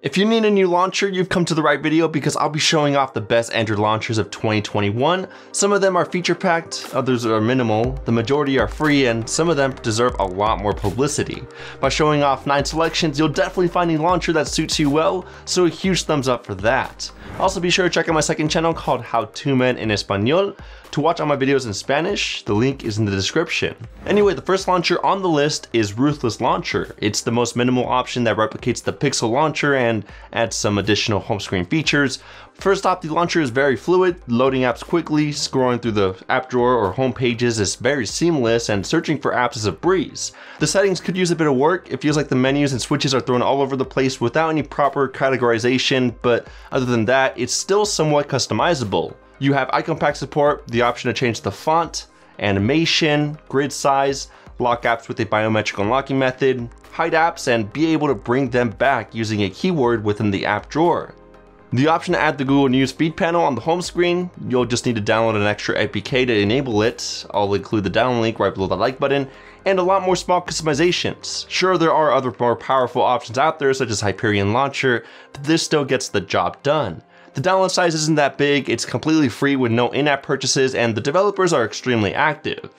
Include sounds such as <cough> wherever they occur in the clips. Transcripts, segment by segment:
If you need a new launcher, you've come to the right video because I'll be showing off the best Android launchers of 2021. Some of them are feature packed, others are minimal, the majority are free, and some of them deserve a lot more publicity. By showing off 9 selections, you'll definitely find a launcher that suits you well, so a huge thumbs up for that. Also be sure to check out my second channel called How To Men in Espanol to watch all my videos in Spanish. The link is in the description. Anyway, the first launcher on the list is Ruthless Launcher. It's the most minimal option that replicates the Pixel launcher and adds some additional home screen features. First off, the launcher is very fluid, loading apps quickly, scrolling through the app drawer or home pages is very seamless, and searching for apps is a breeze. The settings could use a bit of work, it feels like the menus and switches are thrown all over the place without any proper categorization, but other than that, it's still somewhat customizable. You have icon pack support, the option to change the font, animation, grid size, lock apps with a biometric unlocking method, hide apps, and be able to bring them back using a keyword within the app drawer. The option to add the Google News feed panel on the home screen, you'll just need to download an extra APK to enable it. I'll include the download link right below the like button, and a lot more small customizations. Sure, there are other more powerful options out there, such as Hyperion Launcher, but this still gets the job done. The download size isn't that big, it's completely free with no in-app purchases, and the developers are extremely active.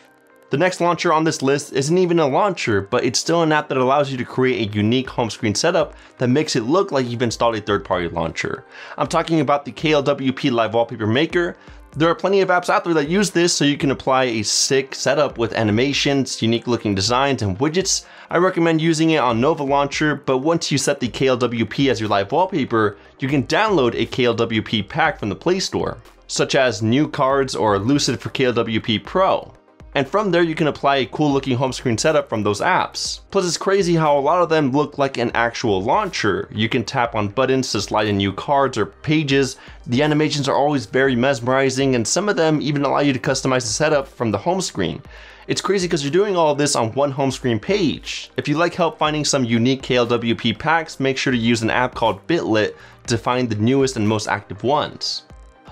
The next launcher on this list isn't even a launcher, but it's still an app that allows you to create a unique home screen setup that makes it look like you've installed a third-party launcher. I'm talking about the KLWP Live Wallpaper Maker. There are plenty of apps out there that use this so you can apply a sick setup with animations, unique looking designs, and widgets. I recommend using it on Nova Launcher, but once you set the KLWP as your live wallpaper, you can download a KLWP pack from the Play Store, such as Neu Cards or Lucid for KLWP Pro and from there you can apply a cool looking home screen setup from those apps. Plus it's crazy how a lot of them look like an actual launcher. You can tap on buttons to slide in new cards or pages, the animations are always very mesmerizing and some of them even allow you to customize the setup from the home screen. It's crazy because you're doing all this on one home screen page. If you'd like help finding some unique KLWP packs, make sure to use an app called Bitlit to find the newest and most active ones.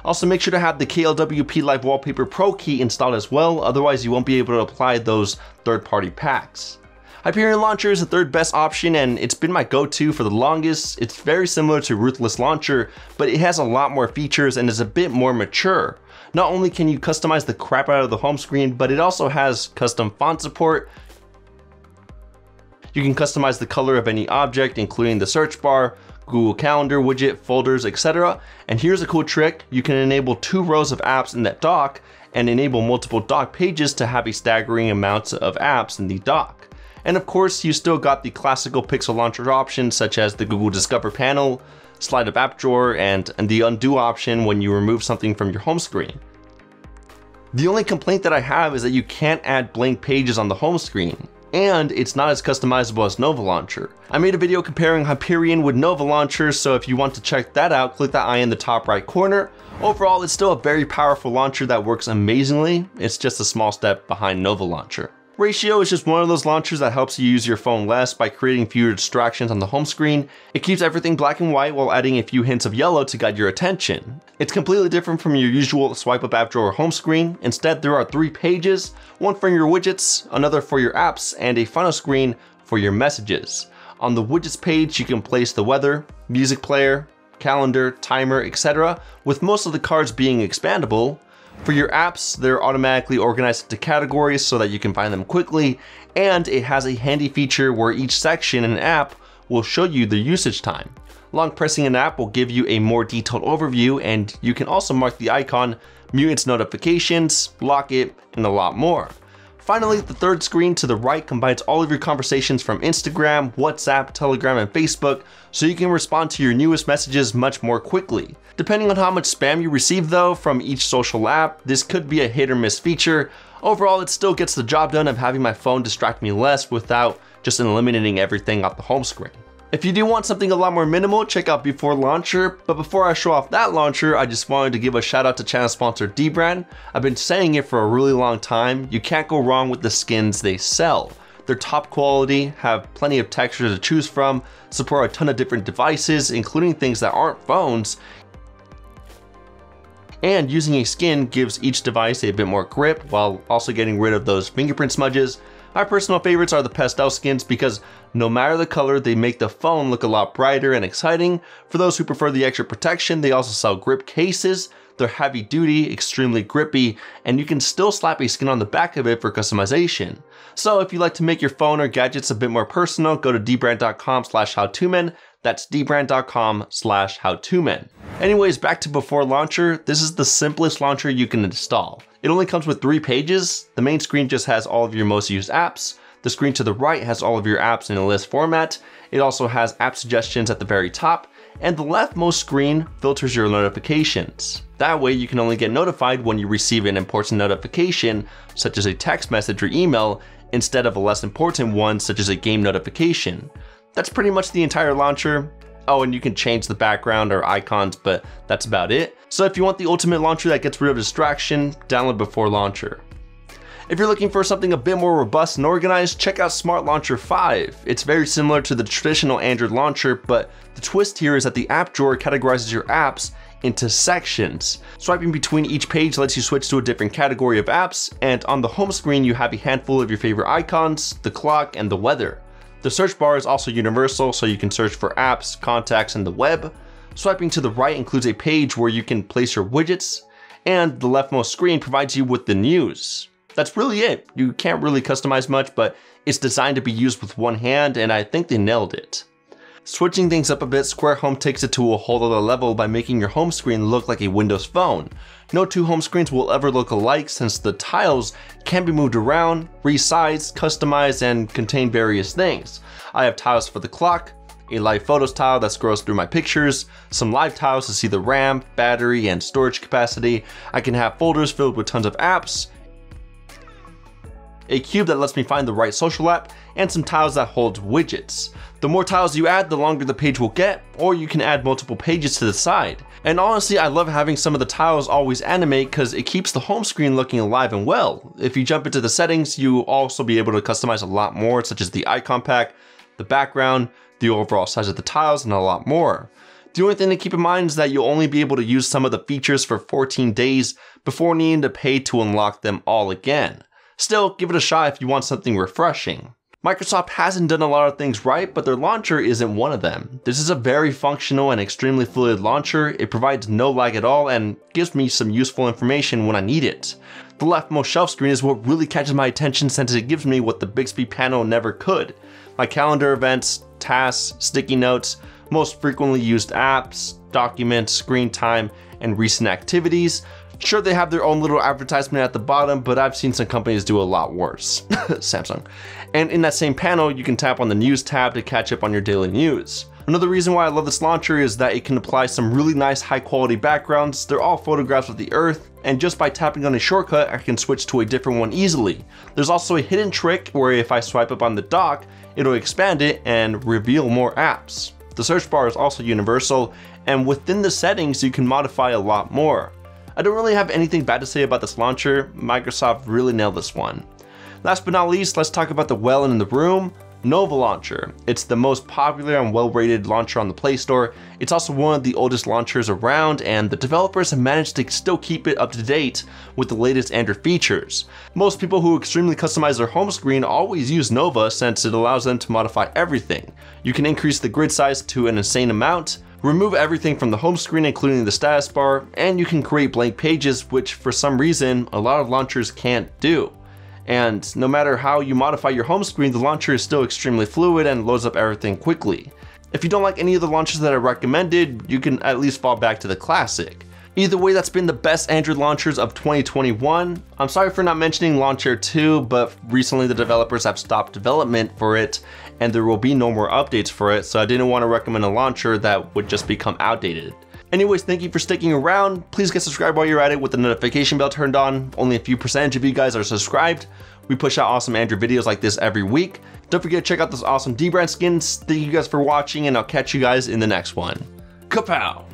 Also make sure to have the KLWP Live Wallpaper Pro key installed as well, otherwise you won't be able to apply those third-party packs. Hyperion Launcher is the third best option and it's been my go-to for the longest. It's very similar to Ruthless Launcher, but it has a lot more features and is a bit more mature. Not only can you customize the crap out of the home screen, but it also has custom font support. You can customize the color of any object, including the search bar, Google Calendar widget, folders, etc. And here's a cool trick. You can enable two rows of apps in that dock and enable multiple dock pages to have a staggering amount of apps in the dock. And of course, you still got the classical Pixel Launcher options such as the Google Discover panel, slide up app drawer, and, and the undo option when you remove something from your home screen. The only complaint that I have is that you can't add blank pages on the home screen and it's not as customizable as Nova Launcher. I made a video comparing Hyperion with Nova Launcher, so if you want to check that out, click that eye in the top right corner. Overall, it's still a very powerful launcher that works amazingly, it's just a small step behind Nova Launcher. Ratio is just one of those launchers that helps you use your phone less by creating fewer distractions on the home screen. It keeps everything black and white while adding a few hints of yellow to guide your attention. It's completely different from your usual swipe up app drawer home screen. Instead, there are three pages, one for your widgets, another for your apps, and a final screen for your messages. On the widgets page, you can place the weather, music player, calendar, timer, etc., with most of the cards being expandable, for your apps, they're automatically organized into categories so that you can find them quickly, and it has a handy feature where each section in an app will show you the usage time. Long pressing an app will give you a more detailed overview, and you can also mark the icon, mute its notifications, lock it, and a lot more. Finally, the third screen to the right combines all of your conversations from Instagram, WhatsApp, Telegram, and Facebook, so you can respond to your newest messages much more quickly. Depending on how much spam you receive though from each social app, this could be a hit or miss feature. Overall, it still gets the job done of having my phone distract me less without just eliminating everything off the home screen. If you do want something a lot more minimal, check out Before Launcher, but before I show off that launcher, I just wanted to give a shout out to channel sponsor Dbrand. I've been saying it for a really long time, you can't go wrong with the skins they sell. They're top quality, have plenty of textures to choose from, support a ton of different devices, including things that aren't phones, and using a skin gives each device a bit more grip while also getting rid of those fingerprint smudges. My personal favorites are the pastel skins because no matter the color, they make the phone look a lot brighter and exciting. For those who prefer the extra protection, they also sell grip cases. They're heavy duty, extremely grippy, and you can still slap a skin on the back of it for customization. So if you'd like to make your phone or gadgets a bit more personal, go to dbrand.com slash howtomen. That's dbrand.com slash howtomen. Anyways, back to before launcher, this is the simplest launcher you can install. It only comes with three pages. The main screen just has all of your most used apps. The screen to the right has all of your apps in a list format. It also has app suggestions at the very top, and the leftmost screen filters your notifications. That way you can only get notified when you receive an important notification, such as a text message or email, instead of a less important one such as a game notification. That's pretty much the entire launcher. Oh, and you can change the background or icons, but that's about it. So if you want the ultimate launcher that gets rid of distraction, download before launcher. If you're looking for something a bit more robust and organized, check out Smart Launcher 5. It's very similar to the traditional Android launcher, but the twist here is that the app drawer categorizes your apps into sections. Swiping between each page lets you switch to a different category of apps, and on the home screen you have a handful of your favorite icons, the clock, and the weather. The search bar is also universal, so you can search for apps, contacts, and the web. Swiping to the right includes a page where you can place your widgets, and the leftmost screen provides you with the news that's really it. You can't really customize much, but it's designed to be used with one hand, and I think they nailed it. Switching things up a bit, Square Home takes it to a whole other level by making your home screen look like a Windows phone. No two home screens will ever look alike since the tiles can be moved around, resized, customized, and contain various things. I have tiles for the clock, a live photos tile that scrolls through my pictures, some live tiles to see the RAM, battery, and storage capacity. I can have folders filled with tons of apps, a cube that lets me find the right social app, and some tiles that hold widgets. The more tiles you add, the longer the page will get, or you can add multiple pages to the side. And honestly, I love having some of the tiles always animate because it keeps the home screen looking alive and well. If you jump into the settings, you'll also be able to customize a lot more, such as the icon pack, the background, the overall size of the tiles, and a lot more. The only thing to keep in mind is that you'll only be able to use some of the features for 14 days before needing to pay to unlock them all again. Still, give it a shot if you want something refreshing. Microsoft hasn't done a lot of things right, but their launcher isn't one of them. This is a very functional and extremely fluid launcher, it provides no lag at all and gives me some useful information when I need it. The leftmost shelf screen is what really catches my attention since it gives me what the Bixby panel never could. My calendar events, tasks, sticky notes, most frequently used apps, documents, screen time, and recent activities, Sure, they have their own little advertisement at the bottom, but I've seen some companies do a lot worse. <laughs> Samsung. And in that same panel, you can tap on the news tab to catch up on your daily news. Another reason why I love this launcher is that it can apply some really nice high quality backgrounds. They're all photographs of the earth, and just by tapping on a shortcut, I can switch to a different one easily. There's also a hidden trick where if I swipe up on the dock, it'll expand it and reveal more apps. The search bar is also universal, and within the settings, you can modify a lot more. I don't really have anything bad to say about this launcher, Microsoft really nailed this one. Last but not least, let's talk about the well in the room, Nova Launcher. It's the most popular and well-rated launcher on the Play Store. It's also one of the oldest launchers around, and the developers have managed to still keep it up to date with the latest Android features. Most people who extremely customize their home screen always use Nova since it allows them to modify everything. You can increase the grid size to an insane amount, Remove everything from the home screen including the status bar, and you can create blank pages which for some reason a lot of launchers can't do. And no matter how you modify your home screen, the launcher is still extremely fluid and loads up everything quickly. If you don't like any of the launchers that I recommended, you can at least fall back to the classic. Either way, that's been the best Android launchers of 2021. I'm sorry for not mentioning Lawnchair 2, but recently the developers have stopped development for it, and there will be no more updates for it, so I didn't want to recommend a launcher that would just become outdated. Anyways, thank you for sticking around. Please get subscribed while you're at it with the notification bell turned on. Only a few percentage of you guys are subscribed. We push out awesome Android videos like this every week. Don't forget to check out those awesome Dbrand skins. Thank you guys for watching, and I'll catch you guys in the next one. Kapow!